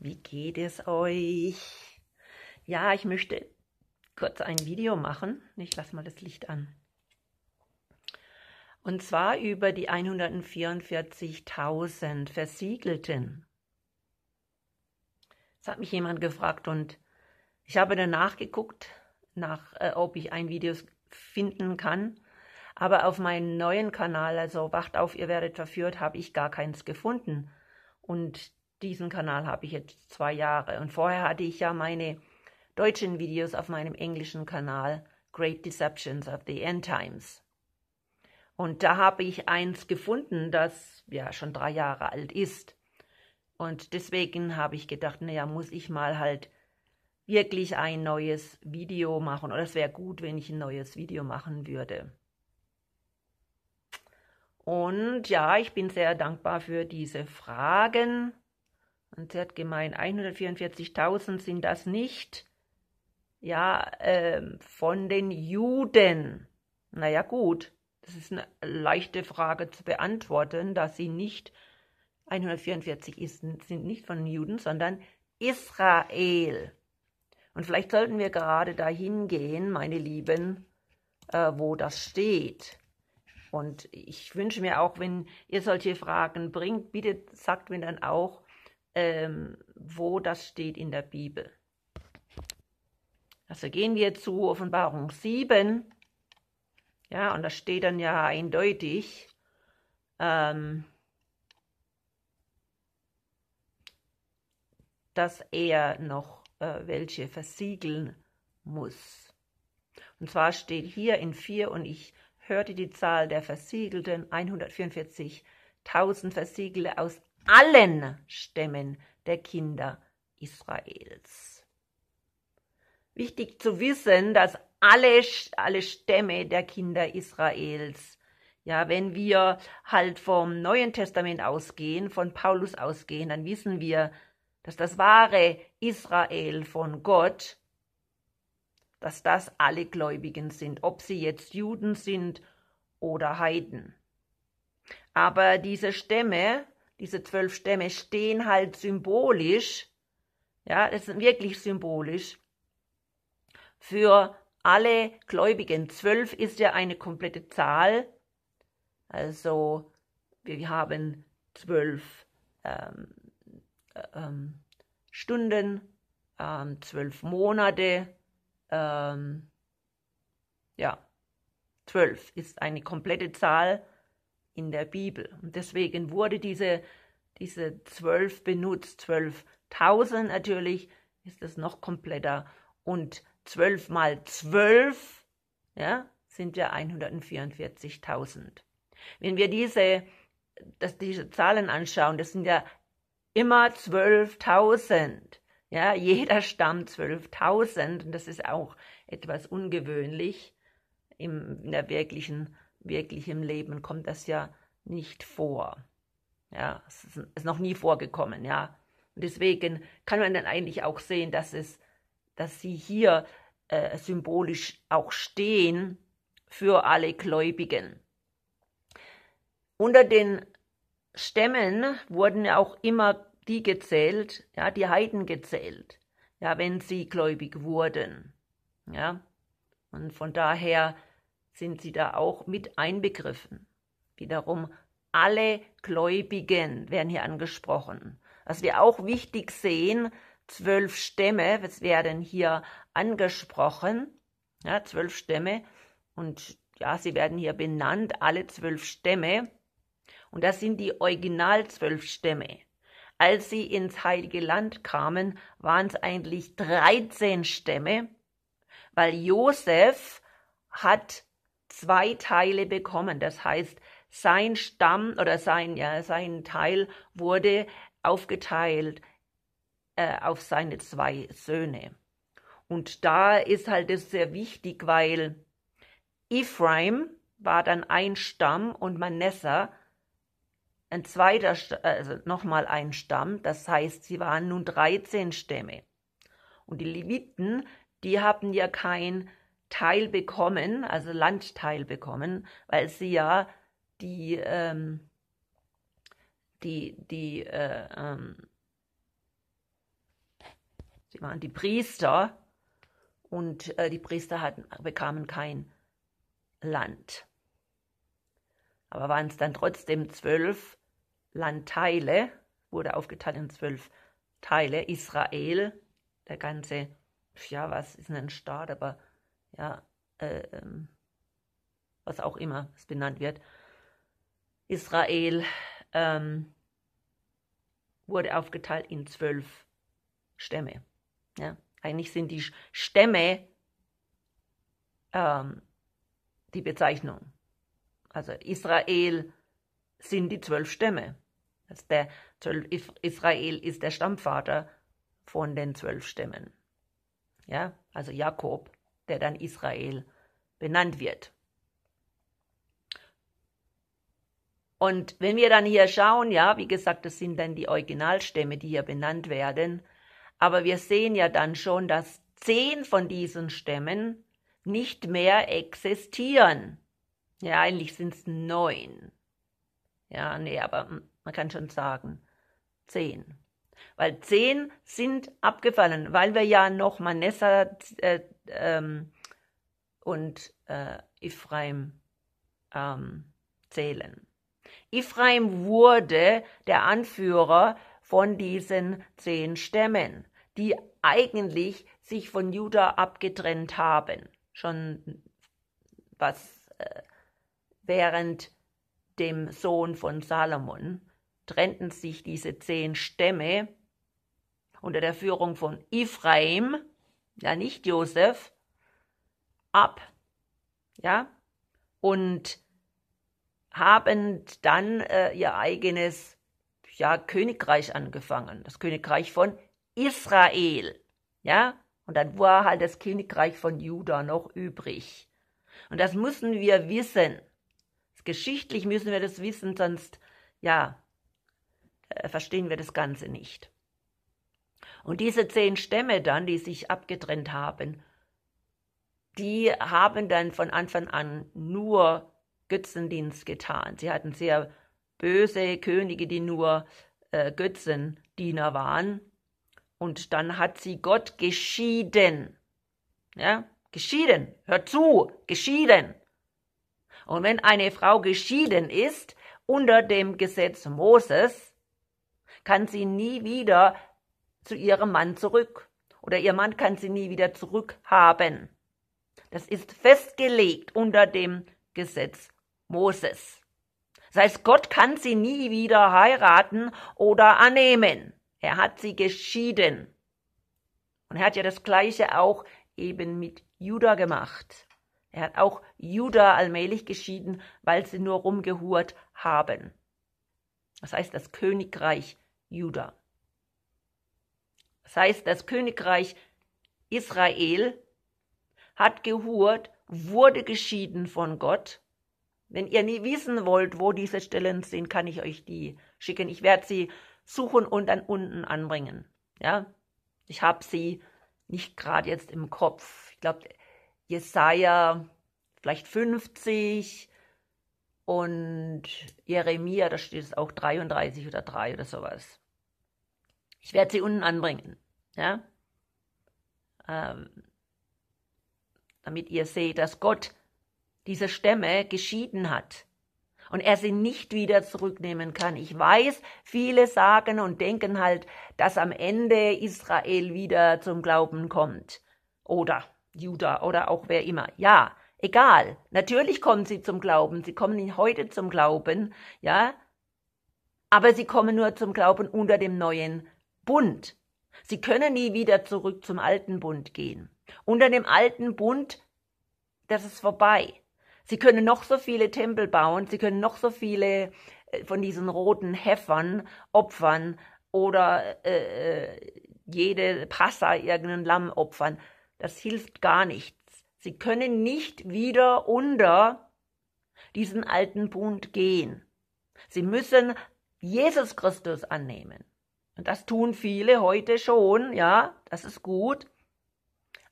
Wie geht es euch? Ja, ich möchte kurz ein Video machen. Ich lasse mal das Licht an. Und zwar über die 144.000 Versiegelten. Das hat mich jemand gefragt und ich habe dann nachgeguckt, nach, äh, ob ich ein Video finden kann. Aber auf meinem neuen Kanal, also Wacht auf, ihr werdet verführt, habe ich gar keins gefunden. Und diesen Kanal habe ich jetzt zwei Jahre. Und vorher hatte ich ja meine deutschen Videos auf meinem englischen Kanal Great Deceptions of the End Times. Und da habe ich eins gefunden, das ja schon drei Jahre alt ist. Und deswegen habe ich gedacht, naja, muss ich mal halt wirklich ein neues Video machen. Oder es wäre gut, wenn ich ein neues Video machen würde. Und ja, ich bin sehr dankbar für diese Fragen. Und sie hat gemeint, 144.000 sind das nicht. Ja, äh, von den Juden. Naja gut, das ist eine leichte Frage zu beantworten, dass sie nicht 144 ist, sind nicht von den Juden, sondern Israel. Und vielleicht sollten wir gerade dahin gehen, meine Lieben, äh, wo das steht. Und ich wünsche mir auch, wenn ihr solche Fragen bringt, bitte sagt mir dann auch, ähm, wo das steht in der Bibel. Also gehen wir zu Offenbarung 7. Ja, und da steht dann ja eindeutig, ähm, dass er noch äh, welche versiegeln muss. Und zwar steht hier in 4 und ich hörte die Zahl der Versiegelten 144.000 Versiegelte aus allen Stämmen der Kinder Israels. Wichtig zu wissen, dass alle, alle Stämme der Kinder Israels, ja, wenn wir halt vom Neuen Testament ausgehen, von Paulus ausgehen, dann wissen wir, dass das wahre Israel von Gott, dass das alle Gläubigen sind, ob sie jetzt Juden sind oder Heiden. Aber diese Stämme, diese zwölf Stämme stehen halt symbolisch, ja, das ist wirklich symbolisch, für alle Gläubigen. Zwölf ist ja eine komplette Zahl. Also wir haben zwölf ähm, äh, ähm, Stunden, ähm, zwölf Monate. Ähm, ja, zwölf ist eine komplette Zahl in der Bibel. Und deswegen wurde diese, diese zwölf benutzt. Zwölftausend natürlich ist es noch kompletter. Und zwölf mal zwölf ja, sind ja 144.000. Wenn wir diese, das, diese Zahlen anschauen, das sind ja immer 12.000. Ja, jeder Stamm 12.000 und das ist auch etwas ungewöhnlich. Im, in der wirklichen wirklich im Leben kommt das ja nicht vor. Ja, es ist, noch nie vorgekommen, ja. Und deswegen kann man dann eigentlich auch sehen, dass es, dass sie hier äh, symbolisch auch stehen für alle Gläubigen. Unter den Stämmen wurden ja auch immer die gezählt, ja, die Heiden gezählt, ja, wenn sie gläubig wurden, ja. Und von daher sind sie da auch mit einbegriffen. Wiederum alle Gläubigen werden hier angesprochen. Was wir auch wichtig sehen, zwölf Stämme, es werden hier angesprochen, ja, zwölf Stämme, und ja, sie werden hier benannt, alle zwölf Stämme, und das sind die Original zwölf Stämme. Als sie ins Heilige Land kamen, waren es eigentlich 13 Stämme, weil Josef hat zwei Teile bekommen. Das heißt, sein Stamm oder sein, ja, sein Teil wurde aufgeteilt äh, auf seine zwei Söhne. Und da ist halt das sehr wichtig, weil Ephraim war dann ein Stamm und Manasseh ein zweiter, also nochmal ein Stamm. Das heißt, sie waren nun 13 Stämme. Und die Leviten, die haben ja kein Teil bekommen, also Landteil bekommen, weil sie ja die, ähm, die, die, äh, ähm, Sie waren die Priester und äh, die Priester hatten, bekamen kein Land. Aber waren es dann trotzdem zwölf Landteile, wurde aufgeteilt in zwölf Teile. Israel, der ganze, ja, was ist denn ein Staat, aber ja, äh, ähm, was auch immer es benannt wird. Israel ähm, wurde aufgeteilt in zwölf Stämme. Ja, eigentlich sind die Stämme ähm, die Bezeichnung. Also Israel sind die zwölf Stämme. Also der Israel ist der Stammvater von den zwölf Stämmen. Ja, also Jakob, der dann Israel benannt wird. Und wenn wir dann hier schauen, ja, wie gesagt, das sind dann die Originalstämme, die hier benannt werden, aber wir sehen ja dann schon, dass zehn von diesen Stämmen nicht mehr existieren. Ja, eigentlich sind es neun. Ja, nee, aber man kann schon sagen zehn. Weil zehn sind abgefallen, weil wir ja noch Manessa äh, ähm, und äh, Ephraim ähm, zählen. Ephraim wurde der Anführer von diesen zehn Stämmen, die eigentlich sich von Juda abgetrennt haben, schon was äh, während dem Sohn von Salomon trennten sich diese zehn Stämme unter der Führung von Ephraim, ja nicht Josef, ab, ja, und haben dann äh, ihr eigenes ja, Königreich angefangen, das Königreich von Israel, ja, und dann war halt das Königreich von Juda noch übrig. Und das müssen wir wissen. Geschichtlich müssen wir das wissen, sonst, ja, verstehen wir das Ganze nicht. Und diese zehn Stämme dann, die sich abgetrennt haben, die haben dann von Anfang an nur Götzendienst getan. Sie hatten sehr böse Könige, die nur äh, Götzendiener waren. Und dann hat sie Gott geschieden. Ja, geschieden. Hört zu, geschieden. Und wenn eine Frau geschieden ist unter dem Gesetz Moses, kann sie nie wieder zu ihrem Mann zurück. Oder ihr Mann kann sie nie wieder zurückhaben. Das ist festgelegt unter dem Gesetz Moses. Das heißt, Gott kann sie nie wieder heiraten oder annehmen. Er hat sie geschieden. Und er hat ja das Gleiche auch eben mit Judah gemacht. Er hat auch Judah allmählich geschieden, weil sie nur rumgehurt haben. Das heißt, das Königreich Juda. Das heißt, das Königreich Israel hat gehurt, wurde geschieden von Gott. Wenn ihr nie wissen wollt, wo diese Stellen sind, kann ich euch die schicken. Ich werde sie suchen und dann unten anbringen. Ja, ich habe sie nicht gerade jetzt im Kopf. Ich glaube, Jesaja vielleicht 50 und Jeremia, da steht es auch 33 oder 3 oder sowas. Ich werde sie unten anbringen, ja, ähm, damit ihr seht, dass Gott diese Stämme geschieden hat und er sie nicht wieder zurücknehmen kann. Ich weiß, viele sagen und denken halt, dass am Ende Israel wieder zum Glauben kommt oder Judah oder auch wer immer. Ja, egal. Natürlich kommen sie zum Glauben. Sie kommen heute zum Glauben, ja. Aber sie kommen nur zum Glauben unter dem neuen Bund. Sie können nie wieder zurück zum alten Bund gehen. Unter dem alten Bund, das ist vorbei. Sie können noch so viele Tempel bauen, sie können noch so viele äh, von diesen roten Heffern opfern oder äh, äh jede Passa irgendein Lamm opfern. Das hilft gar nichts. Sie können nicht wieder unter diesen alten Bund gehen. Sie müssen Jesus Christus annehmen. Und das tun viele heute schon, ja, das ist gut.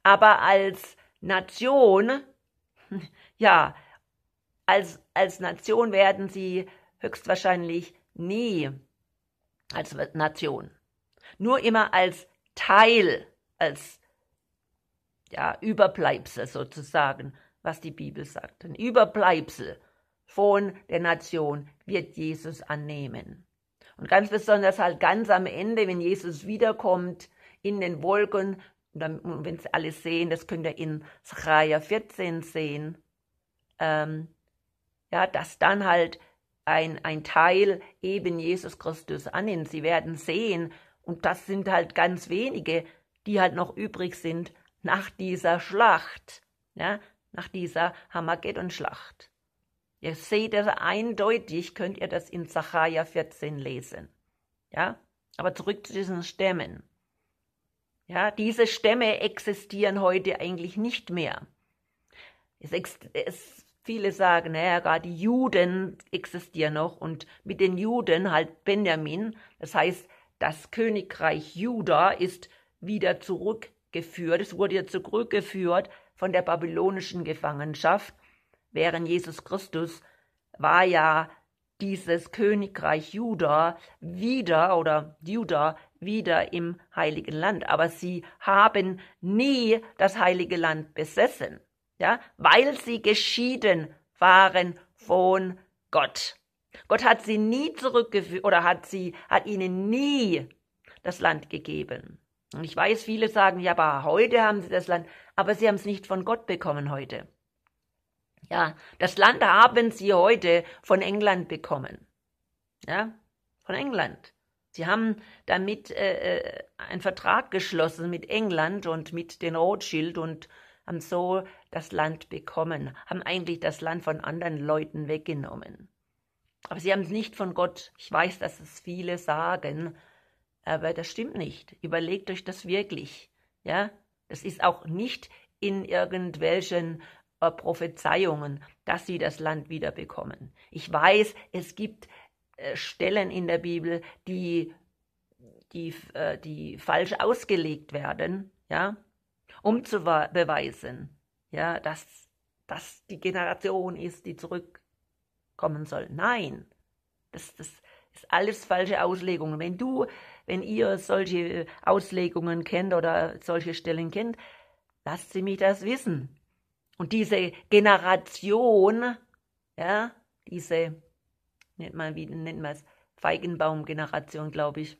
Aber als Nation, ja, als, als Nation werden sie höchstwahrscheinlich nie als Nation. Nur immer als Teil als ja, Überbleibsel sozusagen, was die Bibel sagt. Ein Überbleibsel von der Nation wird Jesus annehmen. Und ganz besonders halt ganz am Ende, wenn Jesus wiederkommt in den Wolken, und wenn Sie alles sehen, das könnt ihr in Sacharja 14 sehen, ähm, ja, dass dann halt ein, ein Teil eben Jesus Christus annimmt. Sie werden sehen, und das sind halt ganz wenige, die halt noch übrig sind nach dieser Schlacht, ja, nach dieser Hamageddon-Schlacht. Ihr seht das eindeutig, könnt ihr das in Zachariah 14 lesen. Ja, aber zurück zu diesen Stämmen. Ja, diese Stämme existieren heute eigentlich nicht mehr. Es, es, viele sagen, naja, gar die Juden existieren noch und mit den Juden halt Benjamin. Das heißt, das Königreich Juda ist wieder zurückgeführt. Es wurde ja zurückgeführt von der babylonischen Gefangenschaft. Während Jesus Christus war ja dieses Königreich Juda wieder oder Juda wieder im heiligen Land. Aber sie haben nie das heilige Land besessen, ja, weil sie geschieden waren von Gott. Gott hat sie nie zurückgeführt oder hat sie, hat ihnen nie das Land gegeben. Und ich weiß, viele sagen, ja, aber heute haben sie das Land, aber sie haben es nicht von Gott bekommen heute. Ja, das Land haben sie heute von England bekommen. Ja, von England. Sie haben damit äh, äh, einen Vertrag geschlossen mit England und mit den Rothschild und haben so das Land bekommen, haben eigentlich das Land von anderen Leuten weggenommen. Aber sie haben es nicht von Gott. Ich weiß, dass es viele sagen, aber das stimmt nicht. Überlegt euch das wirklich. Ja, das ist auch nicht in irgendwelchen Prophezeiungen, dass sie das Land wiederbekommen. Ich weiß, es gibt äh, Stellen in der Bibel, die, die, äh, die falsch ausgelegt werden, ja, um zu beweisen, ja, dass das die Generation ist, die zurückkommen soll. Nein, das, das ist alles falsche Auslegungen. Wenn du wenn ihr solche Auslegungen kennt oder solche Stellen kennt, lasst sie mich das wissen. Und diese Generation, ja, diese, nennt man, wie nennt man es, Feigenbaum-Generation, glaube ich,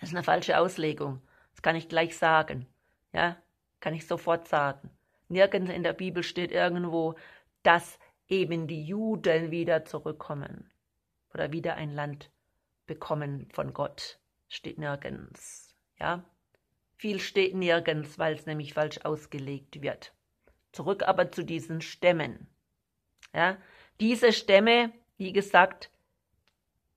das ist eine falsche Auslegung. Das kann ich gleich sagen. Ja, kann ich sofort sagen. Nirgends in der Bibel steht irgendwo, dass eben die Juden wieder zurückkommen oder wieder ein Land bekommen von Gott. Steht nirgends. Ja? Viel steht nirgends, weil es nämlich falsch ausgelegt wird. Zurück aber zu diesen Stämmen. Ja? Diese Stämme, wie gesagt,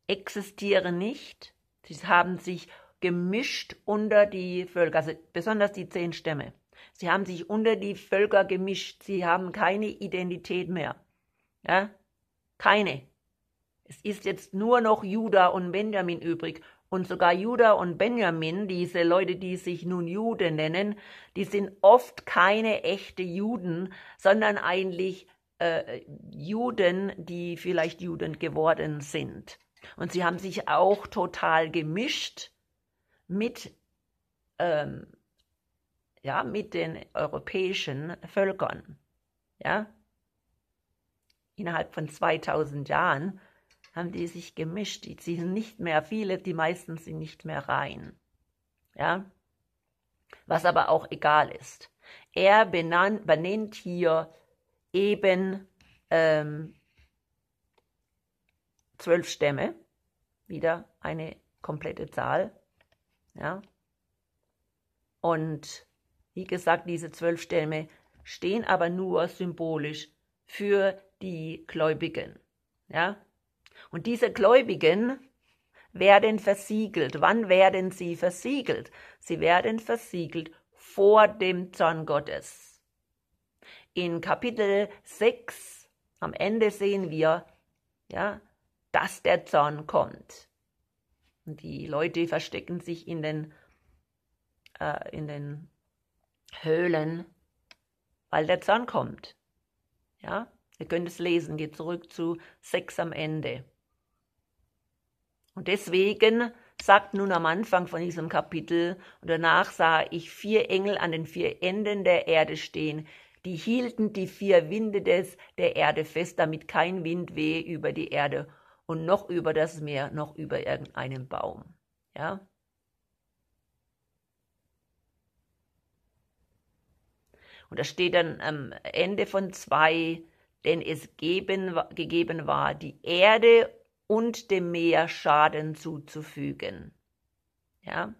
existieren nicht. Sie haben sich gemischt unter die Völker, also besonders die zehn Stämme. Sie haben sich unter die Völker gemischt. Sie haben keine Identität mehr. Ja? Keine. Es ist jetzt nur noch Juda und Benjamin übrig. Und sogar Juda und Benjamin, diese Leute, die sich nun Juden nennen, die sind oft keine echte Juden, sondern eigentlich äh, Juden, die vielleicht Juden geworden sind. Und sie haben sich auch total gemischt mit, ähm, ja, mit den europäischen Völkern. Ja? Innerhalb von 2000 Jahren haben die sich gemischt. Die sind nicht mehr, viele, die meisten sind nicht mehr rein. Ja? Was aber auch egal ist. Er benannt, benennt hier eben ähm, zwölf Stämme, wieder eine komplette Zahl. Ja? Und wie gesagt, diese zwölf Stämme stehen aber nur symbolisch für die Gläubigen. Ja? Und diese Gläubigen werden versiegelt. Wann werden sie versiegelt? Sie werden versiegelt vor dem Zorn Gottes. In Kapitel 6 am Ende sehen wir, ja, dass der Zorn kommt. Und die Leute verstecken sich in den, äh, in den Höhlen, weil der Zorn kommt. Ja, ihr könnt es lesen, geht zurück zu 6 am Ende. Und deswegen sagt nun am Anfang von diesem Kapitel, und danach sah ich vier Engel an den vier Enden der Erde stehen, die hielten die vier Winde des, der Erde fest, damit kein Wind wehe über die Erde und noch über das Meer, noch über irgendeinen Baum. Ja? Und da steht dann am Ende von zwei, denn es geben, gegeben war, die Erde und dem Meer Schaden zuzufügen. Ja?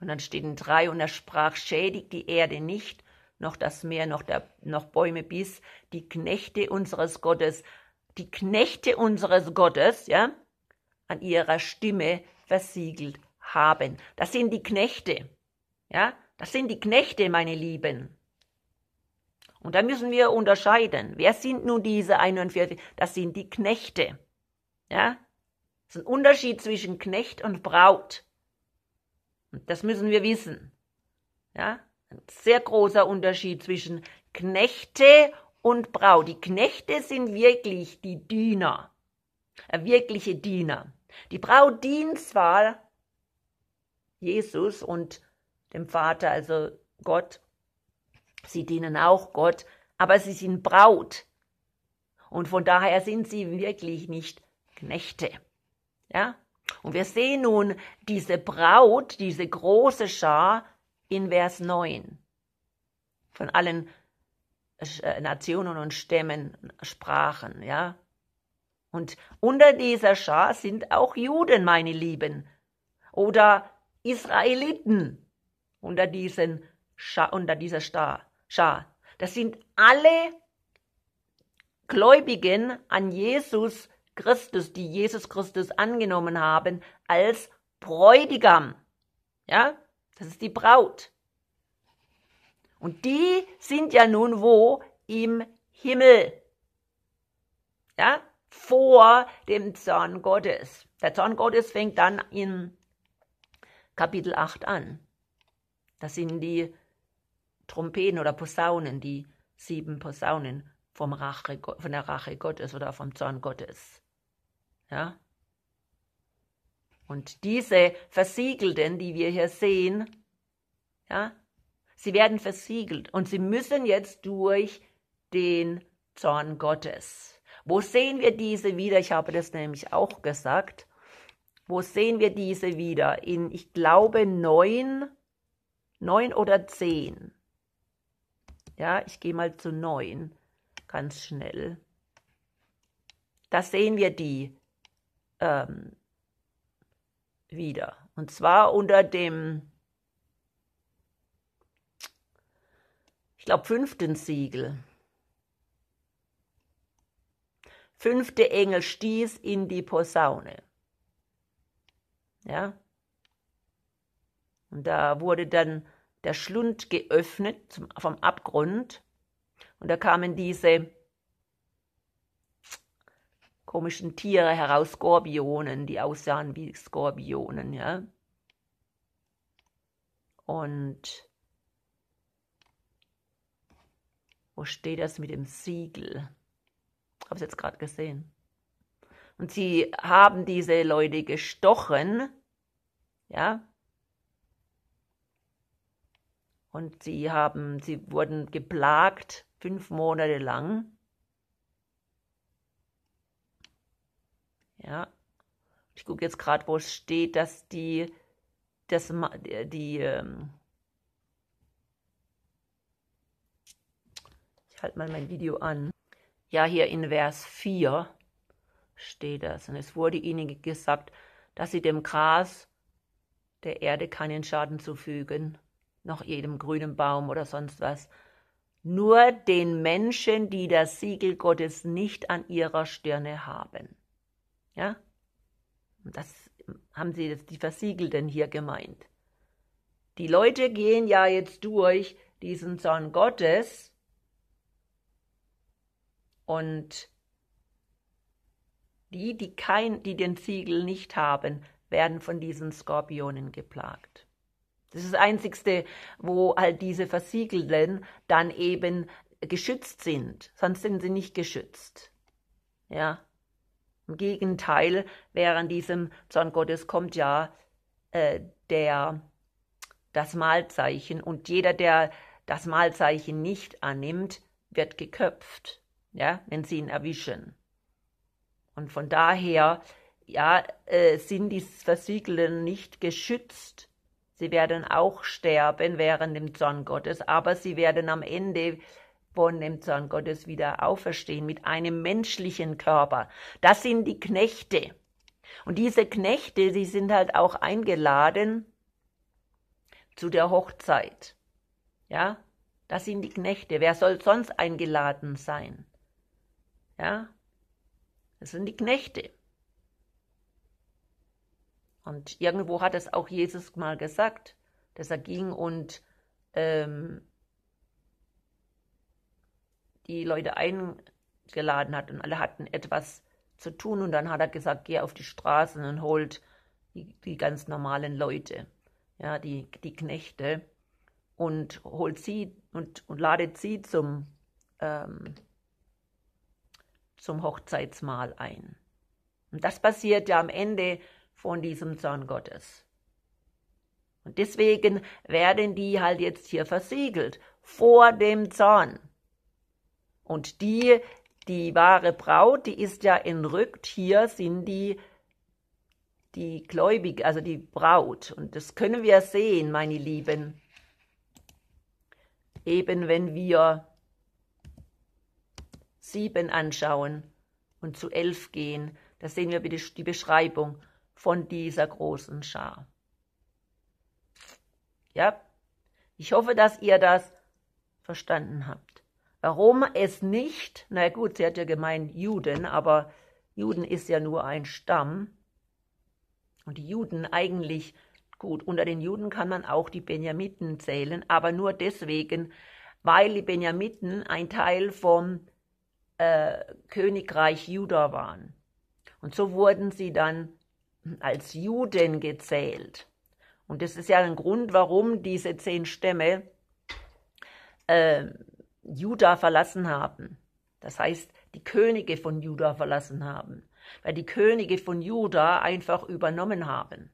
Und dann steht in drei, und er sprach, schädigt die Erde nicht, noch das Meer, noch, der, noch Bäume, bis die Knechte unseres Gottes, die Knechte unseres Gottes, ja, an ihrer Stimme versiegelt haben. Das sind die Knechte, ja, das sind die Knechte, meine Lieben. Und da müssen wir unterscheiden. Wer sind nun diese 41? Das sind die Knechte. Ja? Das ist ein Unterschied zwischen Knecht und Braut. Und das müssen wir wissen. Ja? Ein sehr großer Unterschied zwischen Knechte und Braut. Die Knechte sind wirklich die Diener. Äh, wirkliche Diener. Die Braut dient zwar Jesus und dem Vater, also Gott, Sie dienen auch Gott, aber sie sind Braut. Und von daher sind sie wirklich nicht Knechte. Ja? Und wir sehen nun diese Braut, diese große Schar in Vers 9. Von allen äh, Nationen und Stämmen, Sprachen, ja. Und unter dieser Schar sind auch Juden, meine Lieben, oder Israeliten unter diesen Schar, unter dieser. Schar. Das sind alle Gläubigen an Jesus Christus, die Jesus Christus angenommen haben als Bräutigam. Ja, das ist die Braut. Und die sind ja nun wo? Im Himmel. Ja, vor dem Zorn Gottes. Der Zorn Gottes fängt dann in Kapitel 8 an. Das sind die Trompeten oder Posaunen, die sieben Posaunen vom Rache, von der Rache Gottes oder vom Zorn Gottes. Ja? Und diese Versiegelten, die wir hier sehen, ja, sie werden versiegelt und sie müssen jetzt durch den Zorn Gottes. Wo sehen wir diese wieder? Ich habe das nämlich auch gesagt. Wo sehen wir diese wieder? In, ich glaube, neun, neun oder zehn. Ja, ich gehe mal zu 9, ganz schnell. Da sehen wir die ähm, wieder. Und zwar unter dem, ich glaube, fünften Siegel. Fünfte Engel stieß in die Posaune. Ja. Und da wurde dann der Schlund geöffnet zum, vom Abgrund und da kamen diese komischen Tiere heraus, Skorpionen, die aussahen wie Skorpionen, ja. Und wo steht das mit dem Siegel? Habe es jetzt gerade gesehen. Und sie haben diese Leute gestochen, ja, und sie haben, sie wurden geplagt fünf Monate lang. Ja, ich gucke jetzt gerade, wo es steht, dass die, das, die, ähm ich halte mal mein Video an. Ja, hier in Vers 4 steht das. Und es wurde ihnen gesagt, dass sie dem Gras der Erde keinen Schaden zufügen noch jedem grünen Baum oder sonst was. Nur den Menschen, die das Siegel Gottes nicht an ihrer Stirne haben. Ja? Das haben sie jetzt die Versiegelten hier gemeint. Die Leute gehen ja jetzt durch diesen Zorn Gottes und die, die kein, die den Siegel nicht haben, werden von diesen Skorpionen geplagt. Das ist das Einzigste, wo halt diese Versiegelten dann eben geschützt sind. Sonst sind sie nicht geschützt. Ja. Im Gegenteil, während diesem Zorn Gottes kommt ja äh, der, das Mahlzeichen und jeder, der das Mahlzeichen nicht annimmt, wird geköpft, ja, wenn sie ihn erwischen. Und von daher, ja, äh, sind die Versiegelten nicht geschützt. Sie werden auch sterben während dem Zorn Gottes, aber sie werden am Ende von dem Zorn Gottes wieder auferstehen mit einem menschlichen Körper. Das sind die Knechte. Und diese Knechte, die sind halt auch eingeladen zu der Hochzeit. Ja, das sind die Knechte. Wer soll sonst eingeladen sein? Ja, das sind die Knechte. Und irgendwo hat es auch Jesus mal gesagt, dass er ging und ähm, die Leute eingeladen hat und alle hatten etwas zu tun und dann hat er gesagt, geh auf die Straßen und holt die, die ganz normalen Leute, ja, die, die Knechte und holt sie und, und ladet sie zum, ähm, zum Hochzeitsmahl ein. Und das passiert ja am Ende von diesem Zorn Gottes. Und deswegen werden die halt jetzt hier versiegelt vor dem Zorn. Und die, die wahre Braut, die ist ja entrückt. Hier sind die, die Gläubig, also die Braut. Und das können wir sehen, meine Lieben. Eben wenn wir sieben anschauen und zu elf gehen, da sehen wir bitte die Beschreibung von dieser großen Schar. Ja, ich hoffe, dass ihr das verstanden habt. Warum es nicht, na gut, sie hat ja gemeint Juden, aber Juden ist ja nur ein Stamm. Und die Juden eigentlich, gut, unter den Juden kann man auch die Benjamiten zählen, aber nur deswegen, weil die Benjamiten ein Teil vom äh, Königreich Juda waren. Und so wurden sie dann als Juden gezählt. Und das ist ja ein Grund, warum diese zehn Stämme äh, Juda verlassen haben. Das heißt, die Könige von Juda verlassen haben, weil die Könige von Juda einfach übernommen haben.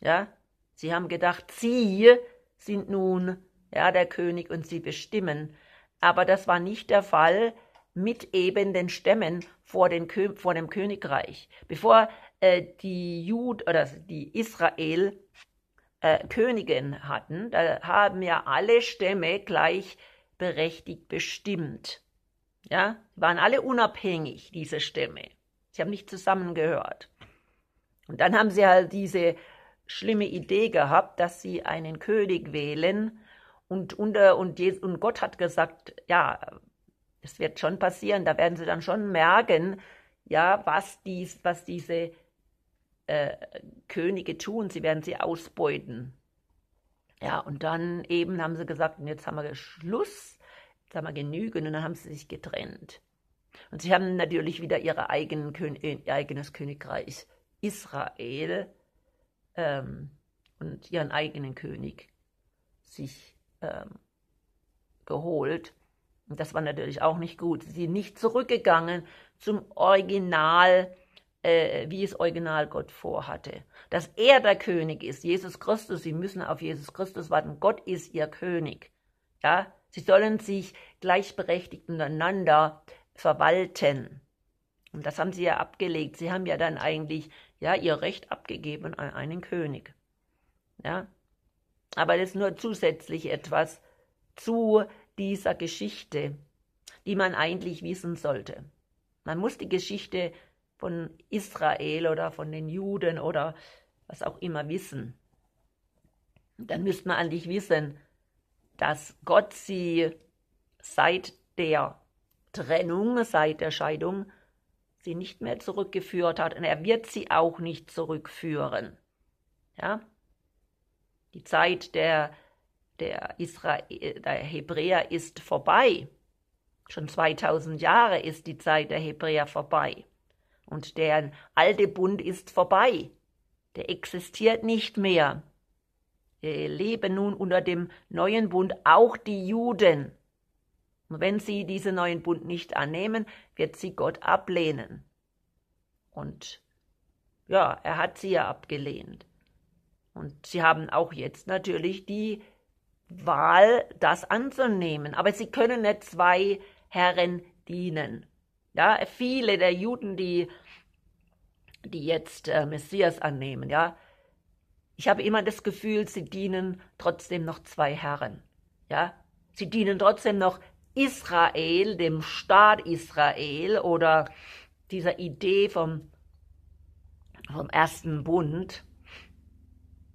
Ja, sie haben gedacht, sie sind nun ja der König und sie bestimmen. Aber das war nicht der Fall mit eben den Stämmen vor, den, vor dem Königreich. Bevor äh, die Jud oder die Israel äh, Königin hatten, da haben ja alle Stämme gleich berechtigt bestimmt. Ja, waren alle unabhängig, diese Stämme. Sie haben nicht zusammengehört. Und dann haben sie halt diese schlimme Idee gehabt, dass sie einen König wählen und, unter, und, und Gott hat gesagt, ja, es wird schon passieren, da werden sie dann schon merken, ja, was, dies, was diese äh, Könige tun, sie werden sie ausbeuten. Ja, und dann eben haben sie gesagt, und jetzt haben wir Schluss, jetzt haben wir genügend, und dann haben sie sich getrennt. Und sie haben natürlich wieder ihre eigenen, ihr eigenes Königreich Israel ähm, und ihren eigenen König sich ähm, geholt. Und das war natürlich auch nicht gut. Sie sind nicht zurückgegangen zum Original äh, wie es Original Gott vorhatte. Dass er der König ist, Jesus Christus, sie müssen auf Jesus Christus warten. Gott ist ihr König. Ja, sie sollen sich gleichberechtigt untereinander verwalten. Und das haben sie ja abgelegt. Sie haben ja dann eigentlich ja ihr Recht abgegeben an einen König. Ja, aber das ist nur zusätzlich etwas zu dieser Geschichte, die man eigentlich wissen sollte. Man muss die Geschichte von Israel oder von den Juden oder was auch immer wissen. Dann müsste man eigentlich wissen, dass Gott sie seit der Trennung, seit der Scheidung, sie nicht mehr zurückgeführt hat und er wird sie auch nicht zurückführen. Ja? Die Zeit der, der, Israel, der Hebräer ist vorbei. Schon 2000 Jahre ist die Zeit der Hebräer vorbei. Und der alte Bund ist vorbei. Der existiert nicht mehr. Leben nun unter dem neuen Bund auch die Juden. Und wenn sie diesen neuen Bund nicht annehmen, wird sie Gott ablehnen. Und ja, er hat sie ja abgelehnt. Und sie haben auch jetzt natürlich die Wahl, das anzunehmen. Aber sie können nicht zwei Herren dienen. Ja, viele der Juden, die, die jetzt äh, Messias annehmen, ja, ich habe immer das Gefühl, sie dienen trotzdem noch zwei Herren. Ja, sie dienen trotzdem noch Israel, dem Staat Israel oder dieser Idee vom, vom ersten Bund.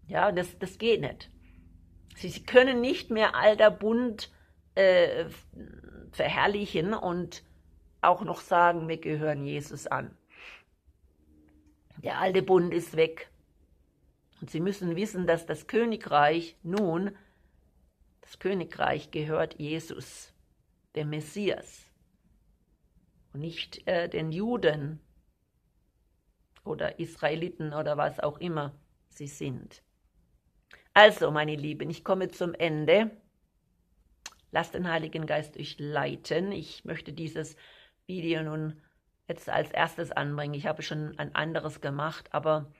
Ja, das, das geht nicht. Sie, sie können nicht mehr alter Bund äh, verherrlichen und auch noch sagen, wir gehören Jesus an. Der alte Bund ist weg. Und sie müssen wissen, dass das Königreich nun, das Königreich gehört Jesus, dem Messias, und nicht äh, den Juden oder Israeliten oder was auch immer sie sind. Also, meine Lieben, ich komme zum Ende. Lasst den Heiligen Geist euch leiten. Ich möchte dieses Video nun jetzt als erstes anbringen. Ich habe schon ein anderes gemacht, aber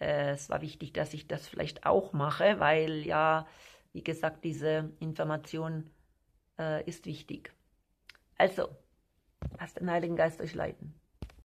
äh, es war wichtig, dass ich das vielleicht auch mache, weil ja, wie gesagt, diese Information äh, ist wichtig. Also, lasst den Heiligen Geist euch leiten.